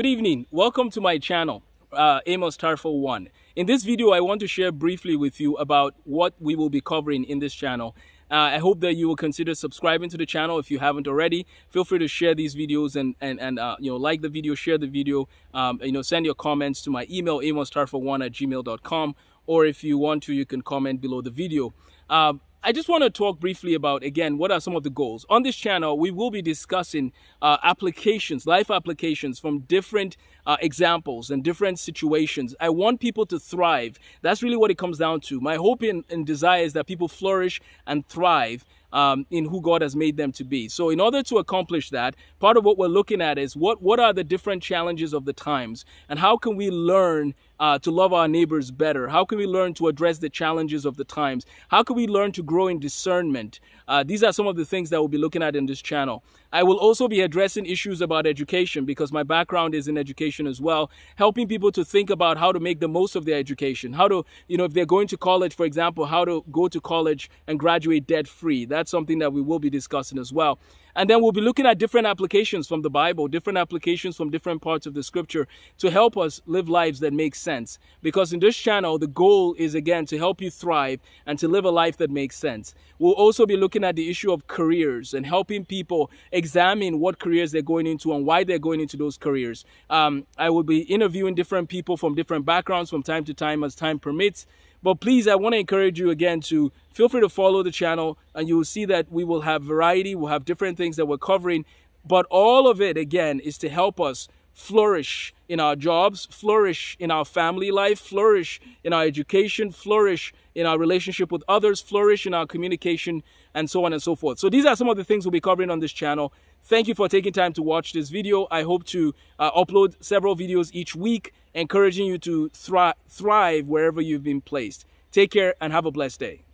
Good evening. Welcome to my channel, uh, Amos Tarfa 1. In this video, I want to share briefly with you about what we will be covering in this channel. Uh, I hope that you will consider subscribing to the channel if you haven't already. Feel free to share these videos and and and uh, you know like the video, share the video. Um, you know, send your comments to my email amostarfa1 at gmail.com, or if you want to, you can comment below the video. Um, I just want to talk briefly about, again, what are some of the goals. On this channel, we will be discussing uh, applications, life applications from different uh, examples and different situations. I want people to thrive. That's really what it comes down to. My hope and, and desire is that people flourish and thrive um, in who God has made them to be. So in order to accomplish that, part of what we're looking at is what, what are the different challenges of the times and how can we learn uh, to love our neighbors better? How can we learn to address the challenges of the times? How can we learn to grow in discernment? Uh, these are some of the things that we'll be looking at in this channel. I will also be addressing issues about education because my background is in education as well, helping people to think about how to make the most of their education, how to, you know, if they're going to college, for example, how to go to college and graduate debt free. That's something that we will be discussing as well. And then we'll be looking at different applications from the Bible, different applications from different parts of the scripture to help us live lives that make sense. Because in this channel, the goal is again to help you thrive and to live a life that makes sense. We'll also be looking at the issue of careers and helping people examine what careers they're going into and why they're going into those careers. Um, I will be interviewing different people from different backgrounds from time to time as time permits. But please, I want to encourage you again to feel free to follow the channel and you will see that we will have variety. We'll have different things that we're covering. But all of it, again, is to help us flourish in our jobs, flourish in our family life, flourish in our education, flourish in our relationship with others, flourish in our communication, and so on and so forth. So these are some of the things we'll be covering on this channel. Thank you for taking time to watch this video. I hope to uh, upload several videos each week, encouraging you to thri thrive wherever you've been placed. Take care and have a blessed day.